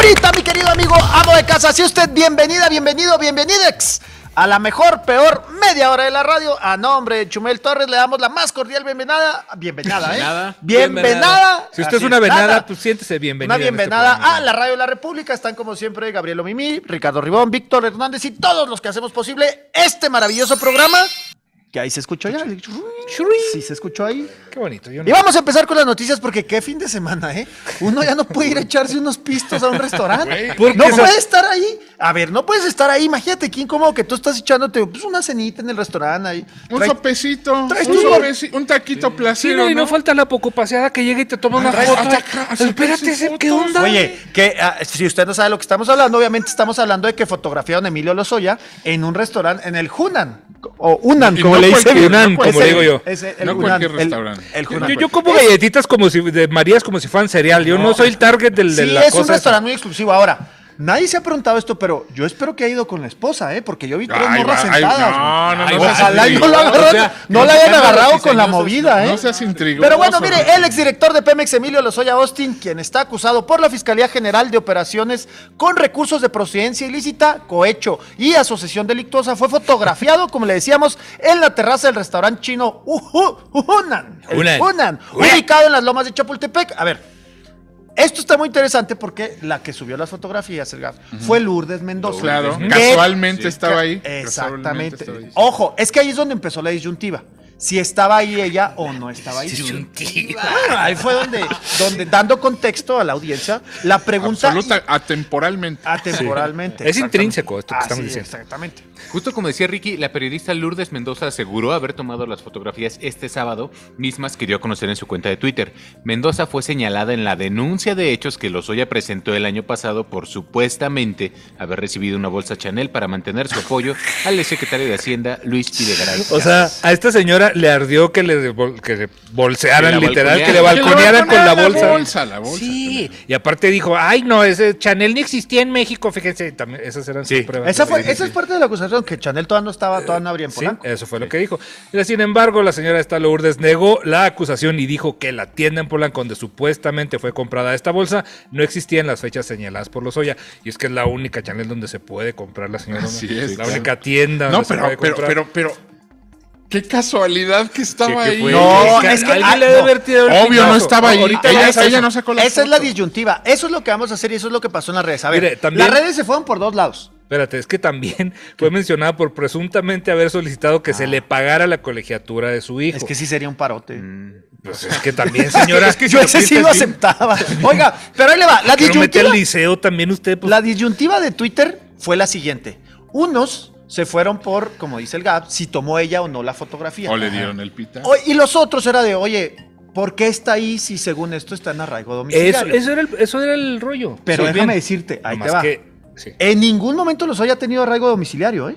ahorita, mi querido amigo amo de casa. Si usted bienvenida, bienvenido, bienvenidex a la mejor, peor media hora de la radio. A nombre de Chumel Torres le damos la más cordial bienvenida. Bienvenida, ¿eh? Bienvenida. Si usted es una venada, nada. pues siéntese bienvenido. Una bienvenida a la radio de la República. Están como siempre Gabriel Mimí, Ricardo Ribón, Víctor Hernández y todos los que hacemos posible este maravilloso programa. Que ahí se escuchó ya. Sí, se escuchó ahí. Qué bonito. Yo Y vamos a empezar con las noticias porque qué fin de semana, ¿eh? Uno ya no puede ir a echarse unos pistos a un restaurante. ¿Por No puedes estar ahí. A ver, no puedes estar ahí. Imagínate qué incómodo que tú estás echándote pues, una cenita en el restaurante ahí. Un Trae- sopecito, traes un, un taquito Sí, placero, no, y no ¿no? falta la poco paseada que llega y te toma una Traes- foto. acá, Espérate, ¿qué fotos. onda? Oye, que ah, si usted no sabe lo que estamos hablando, obviamente estamos hablando de que fotografiaron a Emilio Lozoya en un restaurante en el Hunan. O Unan, como no le dice. cualquier- Unan, como cualquier- digo yo. El, No cualquier restaurante. el Yo, como galletitas como si de Marías como si fueran cereal. Yo no, soy el target del, de Sí, la es un restaurante muy exclusivo. Ahora, nadie se ha preguntado esto, pero yo espero que haya ido con la esposa, ¿eh? Porque yo vi tres Ay, morras va, ay, sentadas. no, no, Ay, no seas ojalá y no la agarraran- O sea, no la hayan agarrado con la movida, ¿eh? No seas intrigoso. Pero bueno, mire, el exdirector de Pemex, Emilio Lozoya Austin, quien está acusado por la Fiscalía General de Operaciones con recursos de procedencia ilícita, cohecho y asociación delictuosa, fue fotografiado, como le decíamos, en la terraza del restaurante chino el. Hunan, ubicado en las lomas de Chapultepec. A ver, esto está muy interesante porque la que subió las fotografías, el Gaf, fue Lourdes Mendoza. Claro, Que- casualmente Sí. estaba ahí. Exactamente. Casualmente estaba ahí. Ojo, es que ahí es donde empezó la disyuntiva. Si estaba ahí ella o no estaba ahí. Bueno, ahí fue donde, donde, dando contexto a la audiencia, la pregunta. Absoluta, atemporalmente. Atemporalmente. Es intrínseco esto que Así estamos es, diciendo. Exactamente. Justo como decía Ricky, la periodista Lourdes Mendoza aseguró haber tomado las fotografías este sábado, mismas que dio a conocer en su cuenta de Twitter. Mendoza fue señalada en la denuncia de hechos que Lozoya presentó el año pasado por supuestamente haber recibido una bolsa Chanel para mantener su apoyo al secretario de Hacienda, Luis Videgaray. O sea, a esta señora le ardió que le, que le bolsearan, Que la literal, que le balconearan. con la bolsa. La bolsa, la bolsa. Sí, y aparte dijo, ay no, ese Chanel ni existía en México, fíjense, también esas eran sus pruebas. Esa, fue, Sí, sí, esa es parte de la acusación, que Chanel todavía no estaba, todavía no habría en Sí, Polanco. eso fue lo que dijo. Pero, sin embargo, la señora esta Lourdes negó la acusación y dijo que la tienda en Polanco donde supuestamente fue comprada esta bolsa no existía en las fechas señaladas por Lozoya. Y es que es la única Chanel donde se puede comprar la señora. Así es, La claro. única tienda donde No, se pero, puede pero, comprar. pero, pero, qué casualidad que estaba ¿Qué- qué ahí. No, es que- alguien ah, le debe haber tirado el Obvio, no estaba ahí. Ahorita ella, ya es ella no sacó la Esa es la disyuntiva. Eso es lo que vamos a hacer y eso es lo que pasó en las redes. A ver, Mire, también- las redes se fueron por dos lados. Espérate, es que también fue mencionada por presuntamente haber solicitado que se le pagara la colegiatura de su hijo. Es que sí sería un parote. Pues es que también, señora. es que yo ese sí lo aceptaba. Oiga, pero ahí le va. La Pero mete disyuntiva, liceo también usted, pues. la disyuntiva de Twitter fue la siguiente. Unos se fueron por, como dice el Gap, si tomó ella o no la fotografía. O le dieron el pita. O- y los otros era de, oye, ¿por qué está ahí si según esto está en arraigo domiciliario? eso, era el, eso era el rollo. Pero Sí, déjame bien. decirte, ahí te va. que- sí. En ningún momento los haya tenido arraigo domiciliario, ¿eh?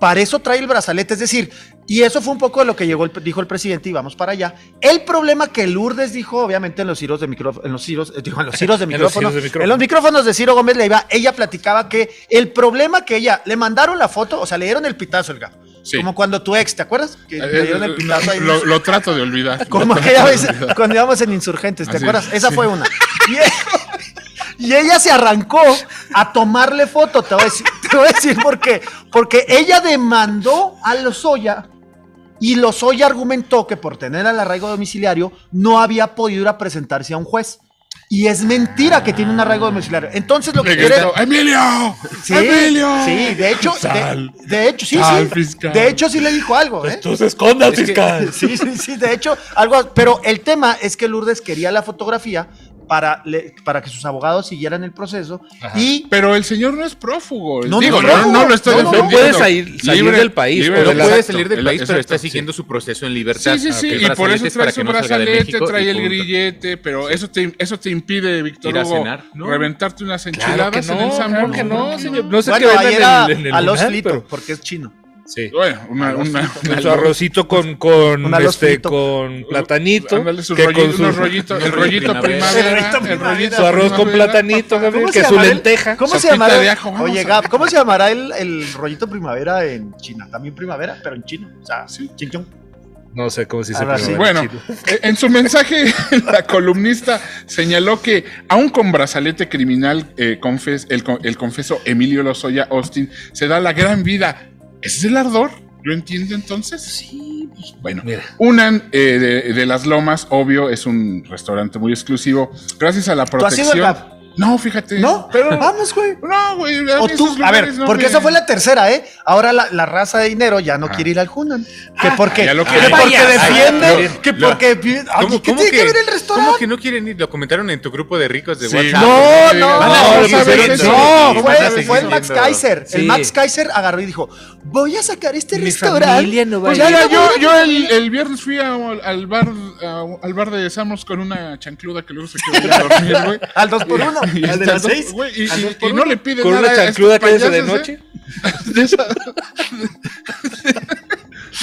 Para eso trae el brazalete, es decir, y eso fue un poco de lo que llegó el- dijo el presidente y vamos para allá. El problema que Lourdes dijo, obviamente en los giros de micrófono, en los giros, eh, digo, en los giros de En los micrófono, giros de micrófono. en los micrófonos de Ciro Gómez Leiva, ella platicaba que el problema que ella le mandaron la foto, o sea, le dieron el pitazo el gato. Sí. Como cuando tu ex, ¿te acuerdas? Que Eh, le dieron el eh, pitazo ahí. lo, lo trato de olvidar. Como aquella vez cuando íbamos en Insurgentes, ¿te Así acuerdas? es, Esa sí. fue una. Y, y ella se arrancó a tomarle foto, te voy a decir, te voy a decir por qué. Porque ella demandó a Lozoya y Lozoya argumentó que por tener el arraigo domiciliario no había podido ir a presentarse a un juez. Y es mentira que tiene un arraigo domiciliario. Entonces lo que quiere... ¡Emilio! Sí, ¡Emilio! sí, de hecho, Sal. de, de hecho, sí, Sal, sí. fiscal. De hecho, sí le dijo algo, ¿eh? Tú se escondas, Es que- fiscal. Sí, sí, sí, de hecho, algo, pero el tema es que Lourdes quería la fotografía para, le- para que sus abogados siguieran el proceso Ajá. y Pero el señor no es prófugo. No, Digo, no no, no, prófugo. lo estoy No, no, no defendiendo. puede salir- salir del país, libre, No de la- puede exacto, salir del el- país, pero está sí. siguiendo su proceso en libertad. Sí, sí, sí, El y por eso trae que su no brazalete, trae el punto. grillete, pero eso te, eso te impide, Víctor Hugo, ¿no? reventarte unas Claro enchiladas en el no, San claro que Bruno. no, señor. No sé qué a los porque es chino. Sí. Bueno, una, una, Con su arrocito con, con, este, con platanito. Ándale, que con su- unos rollitos, el rollito primavera. El rollito Su arroz con platanito, papá. Gabriel, ¿Cómo que su lenteja. ¿Cómo se llamará? de ajo, vamos Oye, Gab, ¿cómo se llamará el, el rollito primavera en China? También primavera, pero en chino. O sea, Sí. chinchón. No sé cómo se dice. Sí. Bueno, eh, en su mensaje, la columnista señaló que, aún con brazalete criminal, eh, confes- el, el confeso Emilio Lozoya Austin se da la gran vida. ¿Ese es el ardor? ¿Lo entiende entonces? Sí. pues, bueno, Mira. Unan eh, de, de las Lomas, obvio, es un restaurante muy exclusivo. Gracias a la ¿Tú has ido protección. al? No, fíjate. ¿No? pero. Vamos, güey. No, güey. O esos tú, a ver, no porque me- esa fue la tercera, ¿eh? Ahora la, la raza de dinero ya no Ah. quiere ir al Hunan. Que porque, ya lo que porque defiende, ay, que porque... ¿Cómo, ¿qué cómo tiene que, ver el ¿Cómo restaurante? que no quieren ir? Lo comentaron en tu grupo de ricos de Sí. WhatsApp. No, no, a no, no, sí, fue, a fue el Max Kaiser. El. Max Kaiser agarró y dijo, voy a sacar este Mi restaurante. familia no Pues a yo, yo el, el viernes fui a- al bar a- al bar de Samos con una chancluda que luego se quedó a dormir, güey. Al dos por uno, Y al de las seis. y, no le piden Con nada una chancluda que es de ¿eh? noche. De, esa-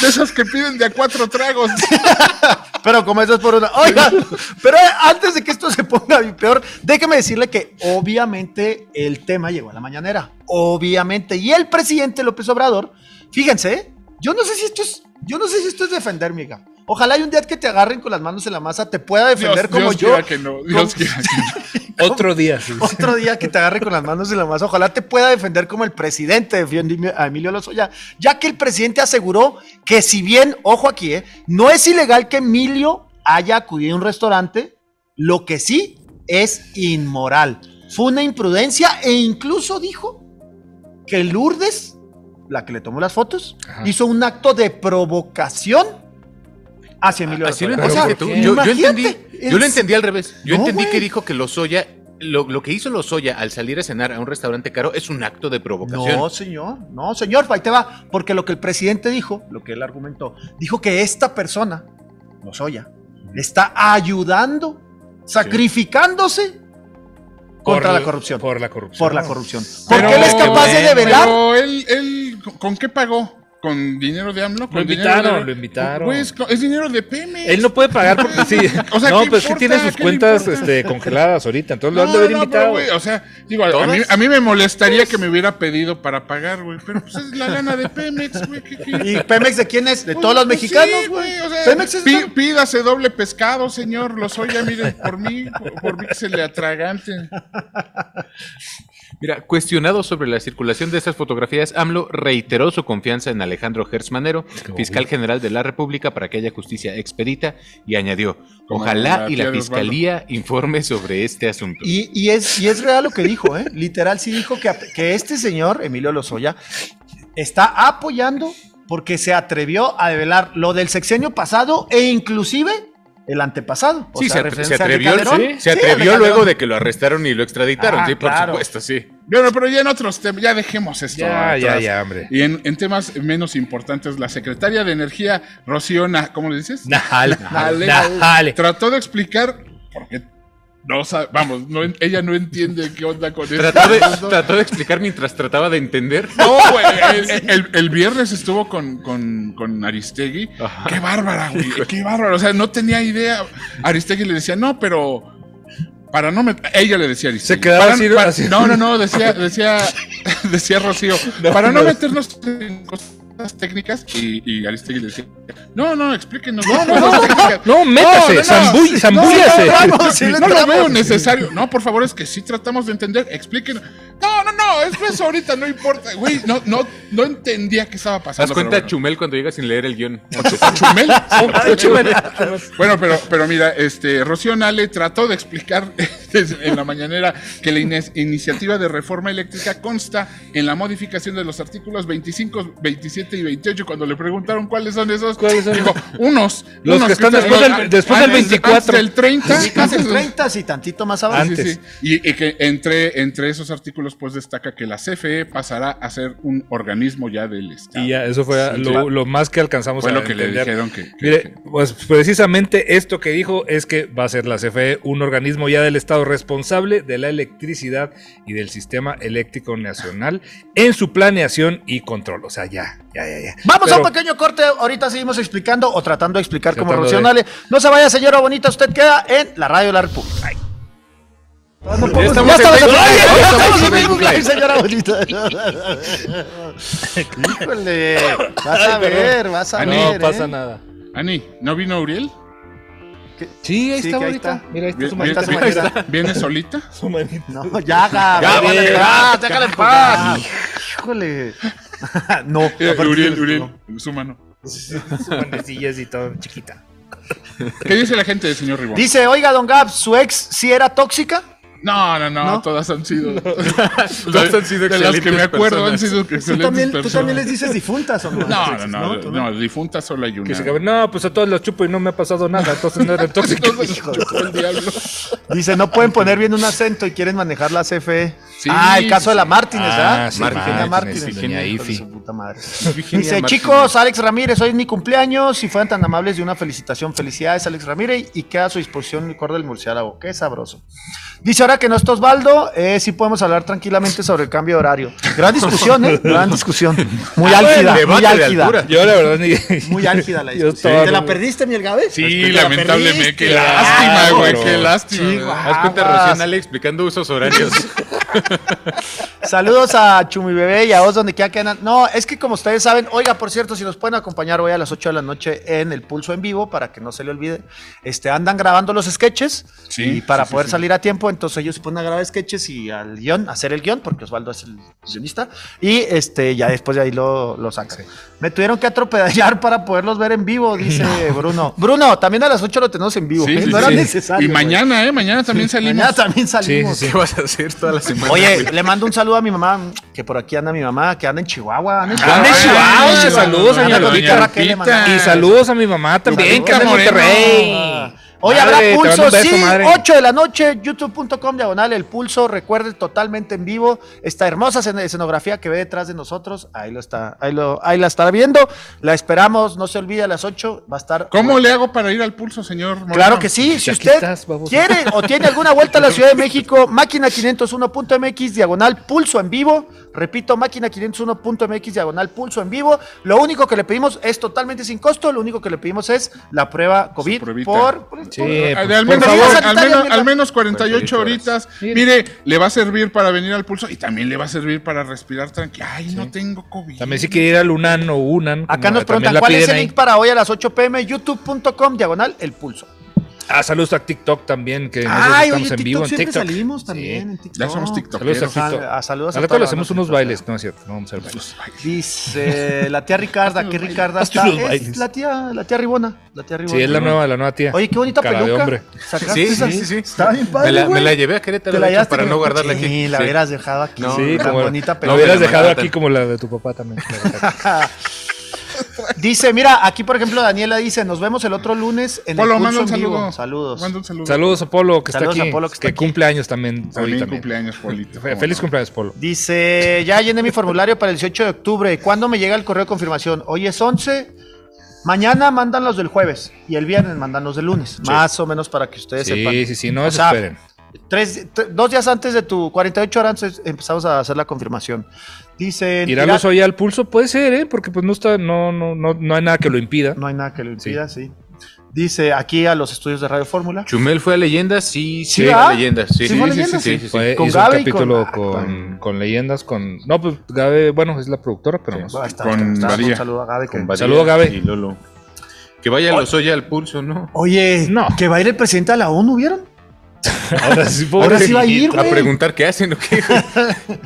de esas que piden de a cuatro tragos. Pero como eso es por una. Oiga, pero antes de que esto se ponga peor, déjeme decirle que obviamente el tema llegó a la mañanera. Obviamente. Y el presidente López Obrador, fíjense, ¿eh? yo no sé si esto es. Yo no sé si esto es defender, miga. Ojalá hay un día que te agarren con las manos en la masa, te pueda defender Dios, como Dios yo. quiera que no. Dios Como- quiera que no. Otro día. sí. Otro día que te agarre con las manos en la masa. Ojalá te pueda defender como el presidente defiende a Emilio Lozoya, ya que el presidente aseguró que si bien, ojo aquí, eh, no es ilegal que Emilio haya acudido a un restaurante, lo que sí es inmoral. Fue una imprudencia e incluso dijo que Lourdes, la que le tomó las fotos, Ajá. hizo un acto de provocación hacia Emilio Así lo Lozoya. O sea, entendiste tú. ¿por qué? Yo, yo imagínate, entendí, yo lo es- entendí al revés. Yo No, entendí güey. que dijo que Lozoya, lo, lo que hizo Lozoya al salir a cenar a un restaurante caro es un acto de provocación. No, señor, no, señor, ahí te va. Porque lo que el presidente dijo, lo que él argumentó, dijo que esta persona, Lozoya, está ayudando, sacrificándose contra Por- la corrupción. Por, Por la corrupción. la corrupción. Pero- Porque él es capaz de develar. Pero él, él, ¿con- ¿con qué pagó? ¿Con dinero de AMLO? ¿Con Lo dinero invitaron, de- lo invitaron. Güey, es, dinero de Pemex. Él no puede pagar porque sí. O sea, no, ¿qué pero es que importa? tiene sus ¿Qué le cuentas este, congeladas ahorita. Entonces lo han de haber no, invitado. pero, o sea, digo, a mí, a mí me molestaría que me hubiera pedido para pagar, güey. Pero pues es la lana de Pemex, güey. ¿Y Pemex de quién es? De Pues, todos los pues, mexicanos, sí, güey. o sea, Pemex es pídase doble pescado, señor. Los oiga, mire, por mí, por, por mí que se le atragante. Mira, cuestionado sobre la circulación de esas fotografías, AMLO reiteró su confianza en Alejandro Gersmanero, fiscal general de la República, para que haya justicia expedita y añadió, ojalá la y la fiscalía informe sobre este asunto. Y, y es, y es real lo que dijo, ¿eh? Literal, sí dijo que, que este señor, Emilio Lozoya, está apoyando porque se atrevió a develar lo del sexenio pasado e inclusive el antepasado. O Sí, sea, se, atre- se atrevió, sí, se atrevió luego de que lo arrestaron y lo extraditaron. Ah, sí, por claro. supuesto, sí. Bueno, pero ya en otros temas, ya dejemos esto. Ya, ya, atrás. ya, hombre. Y en, en temas menos importantes, la secretaria de Energía, Rocío, Na- ¿cómo le dices? Najal. Trató de explicar, porque no sabe, vamos, no ella no entiende qué onda con esto. Trató de, explicar mientras trataba de entender. No, güey, el, el- el viernes estuvo con, con, con Aristegui. Ajá. Qué bárbara, güey, qué bárbara. O sea, no tenía idea. Aristegui le decía, no, pero para no met- ella le decía Aristegui. Se quedaba para- así, para- así. No, no, no, decía, decía, decía Rocío, para no meternos en cosas técnicas y, y Aristegui le decía, no, no, explíquenos. No, no. No, métase, no, no. zambuy- zambúllase. No, no, no, sí le no lo veo necesario. No, por favor, es que sí tratamos de entender. Explíquenos. No, no, no, es eso ahorita no importa. Güey, no, no, no entendía qué estaba pasando. ¿Haz cuenta. Chumel cuando llega sin leer el guion? Chumel. Chumel. Bueno, pero, pero mira, este, Rocío Nale trató de explicar en la mañanera que la iniciativa de reforma eléctrica consta en la modificación de los artículos 25, 27 y 28. Cuando le preguntaron cuáles son esos, ¿Cuáles son? dijo, unos. Los unos que están están- después del- antes- después del antes- 24. antes del 30. Sí, casi el 30, sí, tantito más abajo. Sí, Antes. sí. Y, y que entre, entre esos artículos, pues destaca que la CFE pasará a ser un organismo ya del Estado. Y ya, eso fue Sí, lo, más que alcanzamos Fue a lo que le dijeron que. que- Mire, que- pues precisamente esto que dijo es que va a ser la CFE un organismo ya del Estado responsable de la electricidad y del sistema eléctrico nacional en su planeación y control. O sea, ya, ya, ya, ya. Vamos Pero- a un pequeño corte. Ahorita seguimos explicando o tratando de explicar como Tratando Rocío de-. No se vaya, señora bonita. Usted queda en la radio de la República. Ay. No podemos- estamos ya estamos en Facebook Live, señora bonita. Híjole, vas a ver, vas a Ani, ver. No ¿eh? pasa nada. Ani, ¿no vino Uriel? Sí, ahí Sí, está ahorita. está. Mira, ahí está ¿Viene, su manita. su manita. viene solita? Su manita. No, ya, Ya, déjale vale, en ya, paz, déjale en paz. paz. Híjole. no, Eh, Uriel, Uriel, su mano. Su manecilla así todo chiquita. ¿Qué dice la gente, señor Ribón? Dice, oiga, don Gab, ¿su ex sí era tóxica? No, no, no, ¿No? todas han sido. Todas han sido de las que me acuerdo han sido Tú también, tú también les dices difuntas, ¿o no? No, no, no, ¿Tú no, difunta solo hay una. Que se acabe. No, pues a todos los chupo y no me ha pasado nada. Entonces no eran diablo. Dice, no pueden poner bien un acento y quieren manejar la CFE. Sí, ah, el caso de la. Martínez, Ah, ¿verdad? sí, Virginia Martínez, de Ifi. su puta madre. Virginia Dice, Martínez. chicos, Alex Ramírez, hoy es mi cumpleaños. Si fueran tan amables de una felicitación, felicidades, Alex Ramírez. Y queda a su disposición el licor del murciélago. Qué sabroso. Dice, ahora que no está Osvaldo, eh, sí podemos hablar tranquilamente sobre el cambio de horario. Gran discusión, ¿eh? Gran discusión. Muy Ah, álgida, bueno, muy álgida. Yo la verdad ni. Muy álgida la discusión. ¿Te la perdiste, mi Gabe? Sí, lamentablemente. Qué lástima, güey. Qué lástima. Haz cuenta recién Ale explicando usos horarios. Saludos a Chumi Bebé y a vos donde quiera que andan. No, es que como ustedes saben, oiga, por cierto, si nos pueden acompañar hoy a las 8 de la noche en el Pulso en vivo, para que no se le olvide, este, andan grabando los sketches Sí, y para sí, sí, poder sí. salir a tiempo, entonces ellos se ponen a grabar sketches y al guion, hacer el guion, porque Osvaldo es el guionista, y este, ya después de ahí lo, lo sacan. Me tuvieron que atropellar para poderlos ver en vivo, dice Bruno. Bruno, también a las 8 lo tenemos en vivo, Sí, ¿eh? sí, no era necesario. Y mañana, ¿eh? Mañana también salimos. Mañana también salimos. Sí, sí, ¿Qué vas a hacer toda la semana? Oye, güey? le mando un saludo a mi mamá, que por aquí anda mi mamá, que anda en Chihuahua. Anda en Ah, Anda en Chihuahua, saludos, Anda Lupita. Lupita Raquel, le mandamos. Y saludos a mi mamá también, que anda en. Monterrey. Hoy Madre, habrá pulso, beso, sí, madre. 8 de la noche, youtube.com diagonal el pulso, recuerden totalmente en vivo esta hermosa escen- escenografía que ve detrás de nosotros, ahí lo está, ahí lo, ahí la estará viendo, la esperamos, no se olvide a las 8, va a estar ¿Cómo le hago para ir al pulso, señor? Moreno? Claro que sí, si usted estás, quiere o tiene alguna vuelta a la Ciudad de México, máquina 501.mx diagonal pulso en vivo. Repito, máquina 501.mx diagonal pulso en vivo. Lo único que le pedimos es totalmente sin costo, lo único que le pedimos es la prueba COVID por, por- Sí, por- pues, de al, por menos, favor. al, Sanitaria, menos, mira. al menos 48 48 horitas. Mire. Mire, le va a servir para venir al pulso y también le va a servir para respirar tranquilo. Ay, no tengo COVID. También si quiere ir al UNAN o UNAN. Acá nos preguntan cuál es el ahí. link para hoy a las 8 pm, youtube.com diagonal el pulso. Ah, saludos a TikTok también, que nosotros Ay, estamos oye, en vivo en TikTok. salimos Sí. también en TikTok. Ya somos Saludos tiktokeros. a TikTok. Ah, saludos a rato le hacemos unos que bailes, no es cierto, no vamos a hacer bailes. Dice la tía Ricarda, que Ricarda está. Es la tía, la tía Ribona. La tía Ribona. Sí, es la nueva, la nueva tía. Oye, qué bonita Cara peluca. de hombre. ¿Sacaste Sí, esa? sí, sí, sí. Está bien padre, me, la, me la llevé a Querétaro Te la para con- no guardarla aquí. Sí, la hubieras dejado aquí. No, Sí, tan como bonita lo peluca. hubieras la dejado matan. aquí como la de tu papá también. Dice, mira, aquí por ejemplo Daniela dice, nos vemos el otro lunes en Polo, el un en vivo. saludo. Saludos. Manda un saludo. Saludos a Polo, que Saludos está a aquí. Polo, que está aquí. cumple años también. cumpleaños, Polito. Fe- Feliz cumpleaños, Polo. Dice, ya llené mi formulario para el 18 de octubre. ¿Cuándo me llega el correo de confirmación? Hoy es 11. Mañana mandan los del jueves y el viernes mandan los del lunes. Más o menos para que ustedes sepan. Sí, sí, sí, no O sea, desesperen. Tres, tre- dos días antes de tu 48 horas antes empezamos a hacer la confirmación. Dice, Tirarlos hoy al pulso puede ser, ¿eh? Porque pues no está, no, no, no, no hay nada que lo impida. no hay nada que lo impida, sí. Dice aquí a los estudios de Radio Fórmula. ¿Chumel fue a leyendas? Sí, sí, Sí, ¿ah? a leyendas. Sí, Sí, sí, fue a sí, leyendas, sí, sí. sí, sí. Fue, Con hizo Gabe un capítulo con, con- con leyendas, con... No, pues Gabe, bueno, es la productora, pero no está, Con está, María. Un saludo a Gabe. que- Con Badía Saludo, Gabe. Y Lolo. Que vaya a los Oya al pulso, ¿no? Oye, No. que va a ir el presidente a la ONU, ¿vieron? Ahora sí. Ahora sí va a ir, A preguntar qué hacen o qué.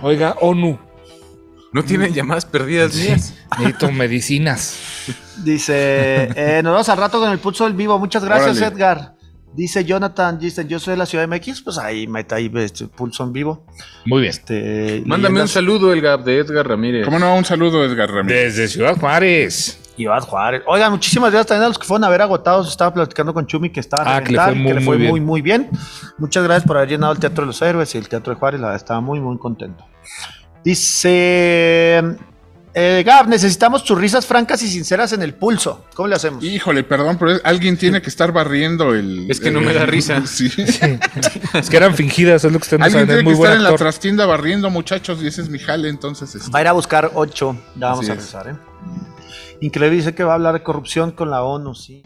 Oiga, ONU, No tienen llamadas perdidas mías. necesito medicinas. Dice, eh, nos vemos al rato con el pulso del vivo. Muchas gracias, Órale. Edgar. Dice Jonathan, dice, yo soy de la Ciudad de MX, pues ahí meta ahí este, pulso en vivo. Muy bien. Este, Mándame un saludo, el Gab de Edgar Ramírez. ¿Cómo no? Un saludo, Edgar Ramírez. Desde Ciudad Juárez. Iván Juárez. Oigan, muchísimas gracias también a los que fueron a ver agotados. Estaba platicando con Chumi que estaba Ah, que le fue muy, fue muy muy, bien. muy bien. Muchas gracias por haber llenado el Teatro de los Héroes y el Teatro de Juárez. La verdad, estaba muy, muy contento. Dice eh, Gab, necesitamos tus risas francas y sinceras en el pulso. ¿Cómo le hacemos? Híjole, perdón, pero alguien tiene que estar barriendo el. Es que no el- me da risa. Sí. Es que eran fingidas, es lo que usted no Alguien sabe. tiene Es que estar en la trastienda barriendo, muchachos, y ese es mi jale, entonces. este, Va a ir a buscar ocho. Ya vamos Así a es. rezar, ¿eh? Increíble dice que va a hablar de corrupción con la ONU, sí.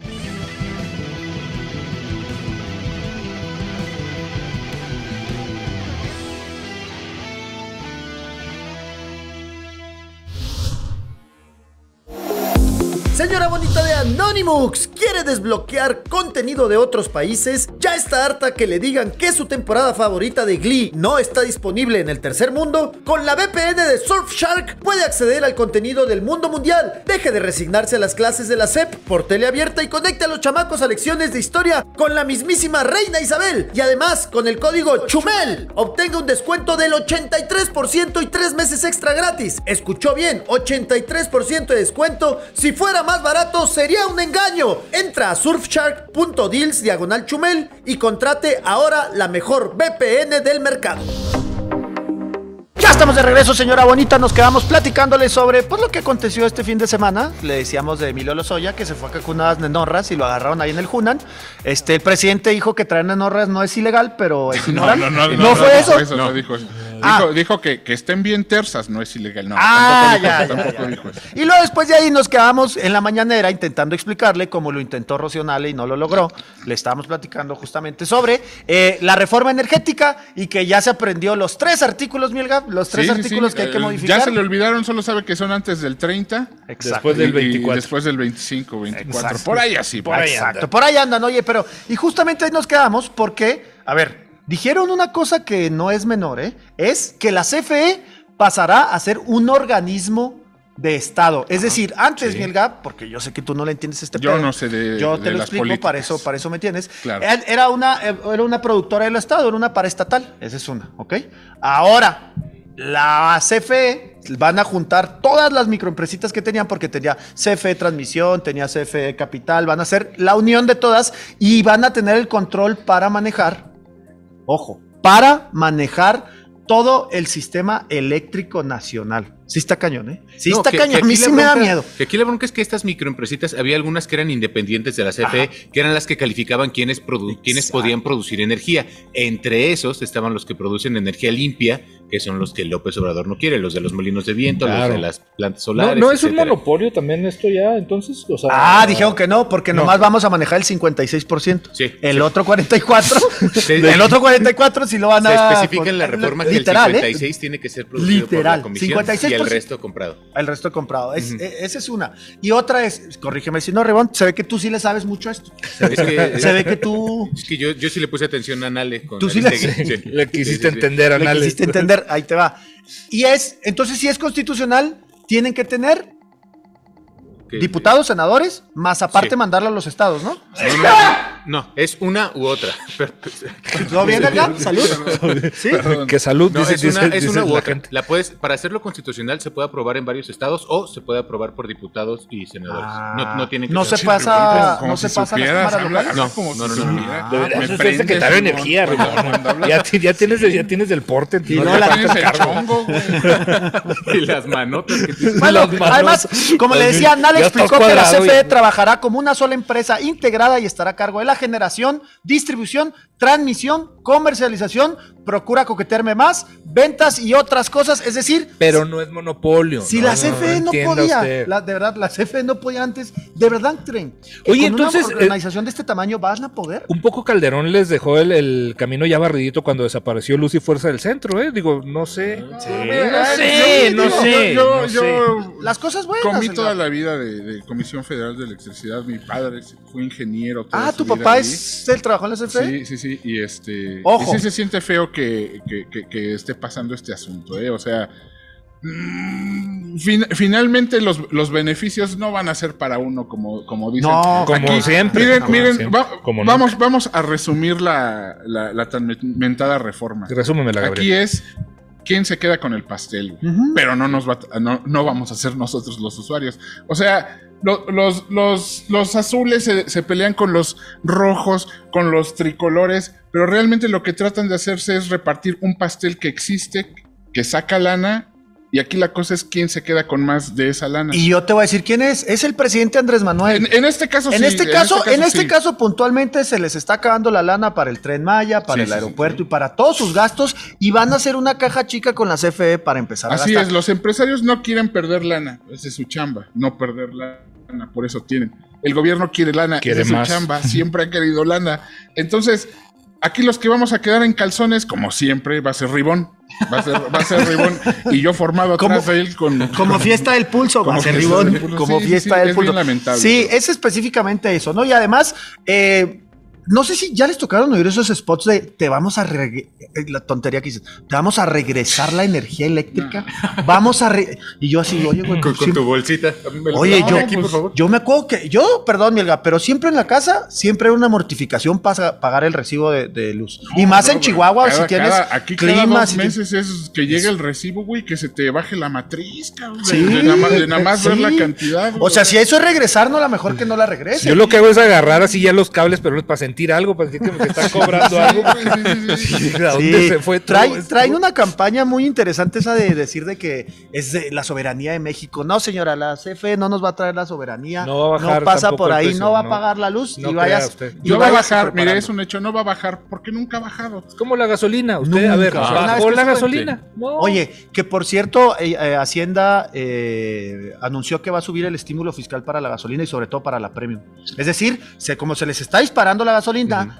Anonymous, ¿quiere desbloquear contenido de otros países? ¿Ya está harta que le digan que su temporada favorita de Glee no está disponible en el tercer mundo? Con la VPN de Surfshark puede acceder al contenido del mundo mundial. Deje de resignarse a las clases de la SEP por teleabierta y conecte a los chamacos a lecciones de historia con la mismísima Reina Isabel. Y además, con el código CHUMEL, obtenga un descuento del 83% y 3 meses extra gratis. Escuchó bien, 83% de descuento. Si fuera más barato, sería un engaño. Entra a surfshark.deals diagonal chumel y contrate ahora la mejor VPN del mercado. Ya estamos de regreso, señora bonita. Nos quedamos platicándole sobre pues, lo que aconteció este fin de semana. Le decíamos de Emilio Lozoya que se fue a unas nenorras y lo agarraron ahí en el Hunan. Este, el presidente dijo que traer nenorras no es ilegal, pero es No, inmoral. no, no, no, fue no, eso. no dijo eso. Ah. Dijo, dijo que, que estén bien tersas, no es ilegal. No, Ah, tampoco, ya, dijo, ya, tampoco ya. dijo eso. Y luego después de ahí nos quedamos en la mañanera intentando explicarle, como lo intentó Rocionale y no lo logró. Le estábamos platicando justamente sobre eh, la reforma energética y que ya se aprendió los tres artículos, Mielga, los tres Sí, artículos sí. que hay que Eh, modificar. Ya se le olvidaron, solo sabe que son antes del 30. Exacto. Después del y- y 24. después del 25, 24. Exacto. Por ahí así. Por ahí Exacto, anda. por ahí andan, oye, pero. Y justamente ahí nos quedamos porque, a ver, dijeron una cosa que no es menor, ¿eh? Es que la CFE pasará a ser un organismo de Estado. Es decir, antes, sí. Mielga, porque yo sé que tú no le entiendes este Yo pedo, no sé de- Yo de te lo las explico, políticas. para eso, para eso me entiendes. Claro. Era- Era una, era una productora del Estado, era una paraestatal. Esa es una, ¿ok? Ahora, la CFE van a juntar todas las microempresitas que tenían, porque tenía CFE Transmisión, tenía CFE Capital, van a ser la unión de todas y van a tener el control para manejar, ojo, para manejar todo el sistema eléctrico nacional. Sí está cañón, ¿eh? Sí No, está que- cañón, que a mí sí la me da bronca- miedo. Que aquí la bronca es que estas microempresitas, había algunas que eran independientes de la CFE, que eran las que calificaban quiénes Exacto. podían producir energía. Entre esos estaban los que producen energía limpia, que son los que López Obrador no quiere, los de los molinos de viento, Claro. los de las plantas No, solares. no es un etcétera. monopolio también esto ya, entonces. O sea, Ah, dijeron que no, porque No. nomás vamos a manejar el 56%. Sí, el sí. otro 44, Se- el otro 44 sí lo van Se a especifica en la reforma que el ¿eh? 56 tiene que ser producido por Literal, la comisión 56%. El resto comprado. El resto comprado. Es- e- esa es una. Y otra es, corrígeme si no, Rebón, se ve que tú sí le sabes mucho a esto. Es que, Se ve que tú es que yo, yo sí le puse atención a Nale. Con Tú sí le-. Sí. le quisiste Sí, sí, sí. entender a le Nale. quisiste entender. Ahí te va. Y es, entonces si es constitucional, tienen que tener Que- diputados, senadores, más aparte Sí. mandarlo a los estados, ¿no? No, es una u otra. Pero- ¿Todo bien, Edgar? Salud. ¿Sí? Que salud, No, dice, es una, dice- es dice una u la otra. gente. La puedes, para hacerlo constitucional se puede aprobar en varios estados o se puede aprobar por diputados y senadores. no, no tienen que Ah. No ser- se pasa, Como no si se pasa a las supieras, cámaras habla- locales. habla No, no, no, no, no. supiera. Deberías Me ser secretario de energía, Ya, ya tienes, ya tienes del porte. Y no la- el chongo, güey. y las manotas que tienes. Bueno, Las además, como le decía, estás explicó que la CFE trabajará como una sola empresa integrada y estará a cargo de la generación, distribución, transmisión, comercialización, procura coquetearme más, ventas y otras cosas. Es decir, Pero no es monopolio. si no, la no, CFE no, entienda podía, la- de verdad, la CFE no podía antes, de verdad, tren. Oye, con entonces, una eh, organización de este tamaño van a poder. Un poco Calderón les dejó el, el camino ya barridito cuando desapareció Luz y Fuerza del Centro, ¿eh? Digo, no sé. No sé, no yo- sé, Yo, no yo Las cosas buenas. comí toda la vida de, de Comisión Federal de Electricidad. Mi padre fue ingeniero. toda Ah, tu vida papá ahí. es el trabajo en la CFE. Sí, sí, sí. Y este. Ojo. Y sí se siente feo que, que- que- que esté pasando este asunto, ¿eh? O sea. mm, fin- finalmente los, los beneficios no van a ser para uno como, como dicen. No, como siempre. Miren, Como miren, siempre, va- como vamos, vamos a resumir la, la, la tan mentada reforma. Resúmemela, Aquí Gabriel. es quién se queda con el pastel, pero no nos va a- no, no vamos a ser nosotros los usuarios. O sea, lo- los, los, los azules se, se pelean con los rojos, con los tricolores, pero realmente lo que tratan de hacerse es repartir un pastel que existe, que saca lana, y aquí la cosa es quién se queda con más de esa lana. Y yo te voy a decir quién es. Es el presidente Andrés Manuel. en, en este caso En sí, este caso, en este sí. caso puntualmente se les está acabando la lana para el tren Maya, para Sí, el aeropuerto sí. y para todos sus gastos y van a hacer una caja chica con la CFE para empezar a Así gastar. es, los empresarios no quieren perder lana, esa es su chamba, no perder lana, por eso tienen. El gobierno quiere lana, Quiere esa es más. su chamba, siempre ha querido lana. Entonces, aquí los que vamos a quedar en calzones, como siempre, va a ser Ribón. Va a ser, va a ser Ribón. Y yo formado Como- atrás de él con. Como fiesta del pulso, Como va a ser fiesta Ribón, del pulso. como Sí, sí, fiesta sí, del es pulso. lamentable. Sí, es específicamente eso, ¿no? Y además, eh, no sé si ya les tocaron oír esos spots de te vamos a reg- eh, la tontería que dices, te vamos a regresar la energía eléctrica, vamos a re- y yo así, oye, güey, Con, pues con tu bolsita. Me lo Oye, yo, aquí, por favor. yo me acuerdo que, yo, perdón, Mielga, pero siempre en la casa, siempre era una mortificación para pagar el recibo de, de luz. y más No, en Chihuahua, cada- si tienes cada- aquí cada clima, dos si tienes- meses es que llegue el recibo, güey, que se te baje la matriz, cabrón. de- Sí, de, nada más, de nada más ver sí. la cantidad. O sea, si eso es regresar, no la mejor que no la regrese. Yo lo que hago es agarrar así ya los cables, pero no es algo, para sentir que me están cobrando algo. ¿A dónde Sí, se fue todo trae- esto? traen una campaña muy interesante esa de decir de que es de la soberanía de México. No, señora, la CFE no nos va a traer la soberanía. No va a bajar pasa tampoco por ahí, precio, no va a no. pagar la luz No y vayas. usted. y No va a bajar, mire, es un hecho, no va a bajar porque nunca ha bajado. Es como la gasolina. Usted, Nunca. a ver, bajó que la gasolina. No. Oye, que por cierto, eh, eh, Hacienda eh, anunció que va a subir el estímulo fiscal para la gasolina y sobre todo para la premium. Es decir, se, como se les está disparando la gasolina,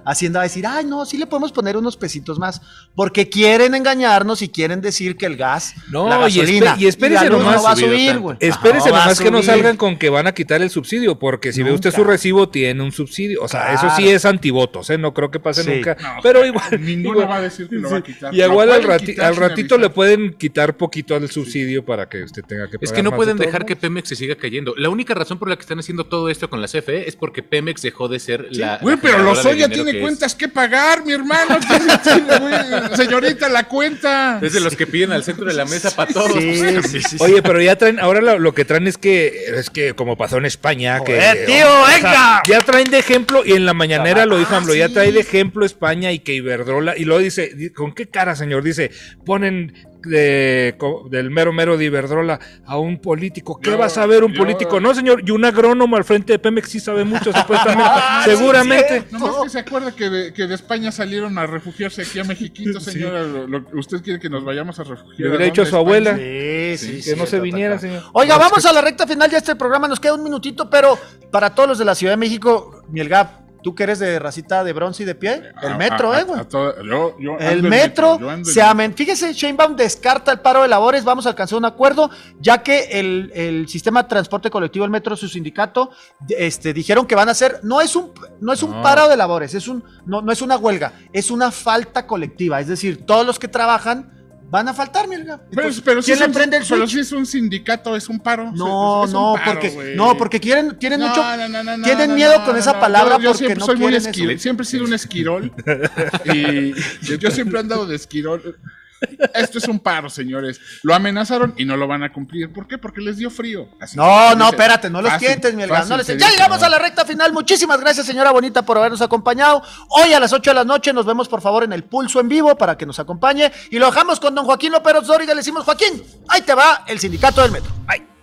Hacienda va a decir, ay, no, sí le podemos poner unos pesitos más, porque quieren engañarnos y quieren decir que el gas, No, la y gasolina y espérese la luz nomás no va a subir, güey. Espérese No nomás que no salgan con que van a quitar el subsidio, porque si ve usted su recibo, tiene un subsidio. O sea, eso sí es antivotos, ¿eh? No creo que pase Sí. nunca. No, pero igual. Ninguno igual- va a decir que lo va a quitar. Y igual al, rati- ratito le pueden quitar poquito al subsidio para que usted tenga que pagar Es que no más pueden dejar que. Pemex se siga cayendo. La única razón por la que están haciendo todo esto con la CFE es porque Pemex dejó de ser la. Güey, pero de Lozoya tiene que es. cuentas que pagar, mi hermano. Tiene- tiene, güey, Señorita, la cuenta. Es de los que piden al centro de la mesa para todos. Sí, sí, sí, sí. Oye, pero ya traen, ahora lo, lo que traen es que, es que como pasó en España, que Joder, tío, o sea, venga. ya traen de ejemplo, y en la mañanera lo dijo Ah, AMLO, ya trae de ejemplo España y que Iberdrola, y luego dice, di- ¿con qué cara, señor? Dice, ponen de, del mero mero de Iberdrola a un político. ¿Qué Yo- va a saber un yo- político? No, señor, y un agrónomo al frente de Pemex sí sabe mucho, supuestamente, Ah, seguramente. sí. Nomás que se acuerda que de, que de España salieron a refugiarse aquí a Mexiquito, señora. Lo- lo- ¿Usted quiere que nos vayamos a refugiar? Le hubiera ¿A dicho a dónde? su abuela. Sí, sí, que sí, no se viniera, señor. Oiga, vamos a la recta final ya este programa, nos queda un minutito, pero para todos los de la Ciudad de México, Mielgap, tú que eres de racita de bronce y de pie, el metro, a- ¿eh, güey? yo- yo El en metro yo se amen. Fíjese, Sheinbaum descarta el paro de labores. Vamos a alcanzar un acuerdo, ya que el, el sistema de transporte colectivo, el metro, su sindicato, este, dijeron que van a hacer. No es un, no es un No. paro de labores, es un, no, no es una huelga, es una falta colectiva. Es decir, todos los que trabajan van a faltar, mierda. Pero, si ¿Quién es le un- prende el pero switch? si es un sindicato, es un paro. No, Es no, paro, porque, no, porque quieren, tienen No, mucho, no, tienen miedo con esa palabra Yo- yo porque siempre no soy muy quieren esquil- eso. Siempre he sido un esquirol. y yo siempre he andado de esquirol. Esto es un paro, señores. Lo amenazaron y no lo van a cumplir. ¿Por qué? Porque les dio frío. Así No, no, espérate, no los Fácil, mi fácil No les- Ya llegamos a la recta final. Muchísimas gracias, señora Bonita, por habernos acompañado. Hoy a las 8 de la noche nos vemos, por favor, en el pulso en vivo para que nos acompañe. Y lo dejamos con don Joaquín López Dóriga. Le decimos, Joaquín, ahí te va el sindicato del metro. Bye.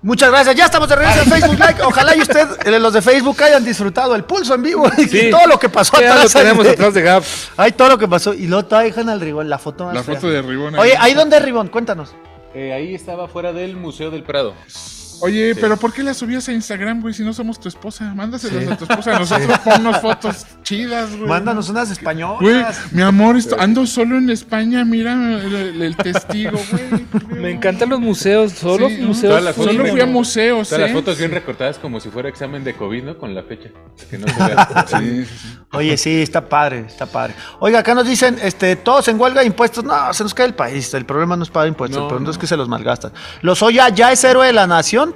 Muchas gracias. Ya estamos de regreso en Facebook Like. Ojalá y usted, eh, los de Facebook, hayan disfrutado el pulso en vivo y Sí. todo lo que pasó Ya lo atrás. tenemos ahí. atrás de Gap. Ay, todo lo que pasó. Y luego todavía dejan al Ribón la foto más La fea. foto de Ribón. Oye, ¿ahí dónde es Ribón? Cuéntanos. Eh, ahí estaba fuera del Museo del Prado. Oye, Sí. pero ¿por qué la subías a Instagram, güey? Si no somos tu esposa. Mándaselas a tu esposa. Nosotros ponnos fotos chidas, güey. Mándanos unas Güey, españolas. mi amor, esto- ando solo en España. Mira el, el- el testigo, güey. Me encantan los museos, solo Sí, ¿no? museos. Las Solo fui a museos, Todas las ¿eh? fotos bien recortadas como si fuera examen de COVID, ¿no? Con la fecha. Que no se vea. Sí, sí, sí. Oye, sí, está padre, está padre. Oiga, acá nos dicen, este, todos en huelga de impuestos. No, se nos cae el país. El problema no es pagar impuestos, No, el problema no. es que se los malgastan. Los Oya ya es héroe de la nación.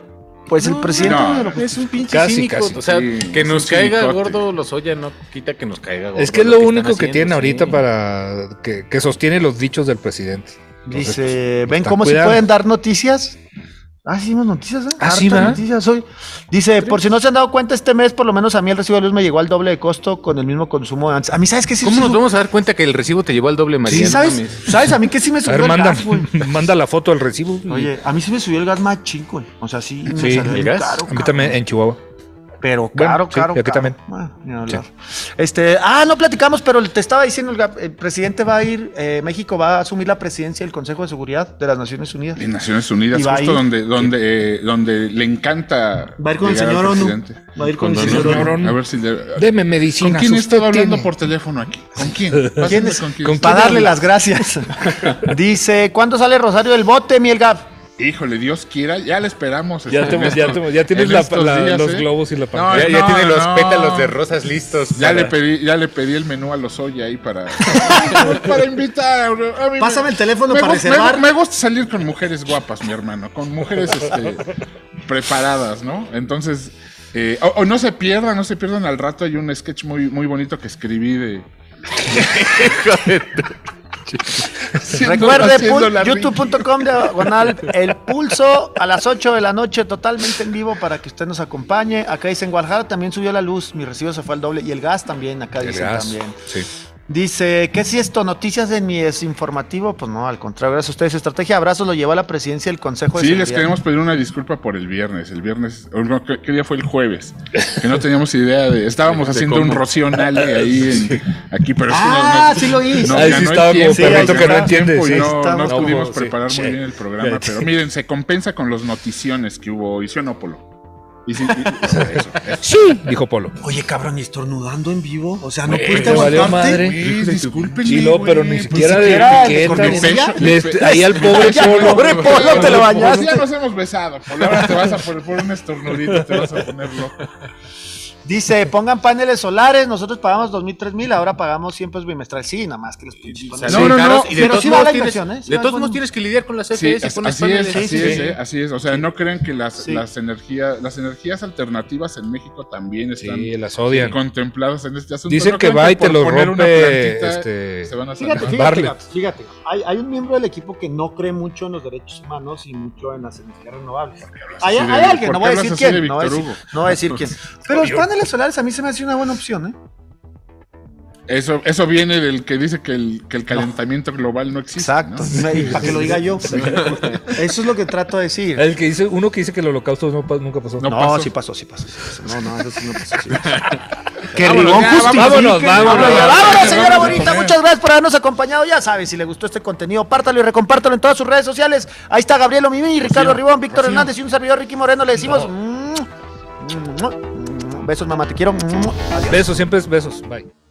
Pues el presidente. no. Es un pinche Casi, cínico. casi. O sea, Sí, que nos caiga cínicote. gordo los Oya no quita que nos caiga gordo. Es que es lo que único que haciendo, tiene ahorita sí. para que, que sostiene los dichos del presidente. Entonces, Dice, pues, ¿ven cómo se pueden dar noticias? Ah, sí, más noticias, ¿eh? Ah, sí, noticias hoy. Dice, por si no se han dado cuenta, este mes por lo menos a mí el recibo de luz me llegó al doble de costo con el mismo consumo de antes. A mí, ¿sabes qué? Sí, ¿Cómo nos vamos a dar cuenta que el recibo te llevó al doble, María? Sí, No ¿sabes? mames. ¿Sabes? A mí que sí me A subió ver, el manda, gas, güey. manda la foto del recibo. Oye, a mí sí me subió el gas más chico, güey. O sea, sí, me Sí, salió ¿el gas? caro, a mí también en Chihuahua. Pero Bueno, caro, sí, caro. y aquí caro. también. Ah. Este, ah, no platicamos, pero te estaba diciendo, el, presidente va a ir, eh, México va a asumir la presidencia del Consejo de Seguridad de las Naciones Unidas. En Naciones Unidas, Y justo donde, donde, eh, donde le encanta. Va a ir con el señor ONU. presidente. Va a ir con el Con señor señor ONU. A ver si le- Deme medicina. ¿Con quién estado hablando tiene. por teléfono aquí? ¿Con quién? ¿Quién es? con quién para darle las gracias. Dice, ¿cuándo sale Rosario del bote, Miel Gab? Híjole, Dios quiera, ya le esperamos. Ya, este, ya, estos- te- ya tienes la- la- días, los ¿eh? globos y la No, pantalla. Ya, ya tiene los no. pétalos de rosas listos. Ya para- le pedí, ya le pedí el menú a los Oya ahí para, para invitar. a mí me- Pásame el teléfono me para gusta- reservar. Me, me gusta salir con mujeres guapas, mi hermano, con mujeres este, preparadas, ¿no? Entonces, eh, o, o no se pierdan, no se pierdan al rato. Hay un sketch muy, muy bonito que escribí de. Recuerde, youtube.com diagonal el pulso a las 8 de la noche, totalmente en vivo para que usted nos acompañe. Acá dice en Guadalajara también subió la luz, mi recibo se fue al doble y el gas también, acá El dicen gas. también. Sí. Dice, ¿qué si esto? ¿Noticias de mi desinformativo? Pues no, al contrario, gracias a ustedes. Estrategia de abrazos lo lleva a la presidencia del Consejo de Sí, les Seguridad. queremos pedir una disculpa por el viernes. El viernes, o no, ¿qué, qué día fue el jueves? Que no teníamos idea de. Estábamos De haciendo cómo. un Rocío Nale ahí en- aquí, pero es Ah, sí lo hice. Ahí sí perrito nos que no ganó el entiende, tiempo y sí. no, no pudimos como, sí. preparar Che. muy bien el programa. Pero miren, se compensa con los noticiones que hubo. Y Sionópolo. Y sí, y- eso, eso. Sí, dijo Polo. Oye, cabrón, ¿y estornudando en vivo? O sea, ¿no Güey, pudiste te valió aguantarte? madre. Güey, discúlpenme, Sí, no, pero ni güey, siquiera pues, de etiqueta, Ahí al pobre Polo. pobre Polo, te lo Pues bañaste. ya nos hemos besado. Polo. Ahora te vas a poner por un estornudito, te vas a poner loco. Dice, pongan paneles solares, nosotros pagamos 2.000, 3.000, ahora pagamos 100 pesos bimestral. Sí, nada más que los pinches paneles. No, no, no, Y de pero todos sí va la tienes, inversión, ¿eh? Sí de todos modos tienes que lidiar con las Sí, CFS y así, pones así es, paneles. así sí, es, sí. eh, así es. O sea, no crean que las, Sí. las energías, las energías alternativas en México también están Sí, las odian. contempladas en este asunto. Dicen No que va y te lo poner una rompe, plantita este, se van a Fíjate, fíjate. Hay, hay un miembro del equipo que no cree mucho en los derechos humanos y mucho en las energías renovables. Hay, alguien, no voy a decir quién. No voy a decir, Hugo? no voy a decir quién. Pero los paneles solares a mí se me hace una buena opción, ¿eh? Eso, eso viene del que dice que el, que el calentamiento global no existe. Exacto. ¿no? Y para que lo diga yo. Eso es lo que trato de decir. El que dice, uno que dice que el holocausto no nunca pasó. No No, pasó. sí pasó, sí pasó, sí pasó. No, no, eso sí no pasó. Sí pasó. que Vámonos, Ribón ya, vámonos, vámonos, Vámonos, vámonos, vámonos, señora vámonos, bonita. Muchas gracias por habernos acompañado. Ya saben, si le gustó este contenido, pártalo y recompártalo en todas sus redes sociales. Ahí está Gabriel Omimi, Ricardo Ribón, Víctor Hernández y un servidor Ricky Moreno. Le decimos. mm, Besos, mamá, te quiero. Besos, siempre es besos. Bye.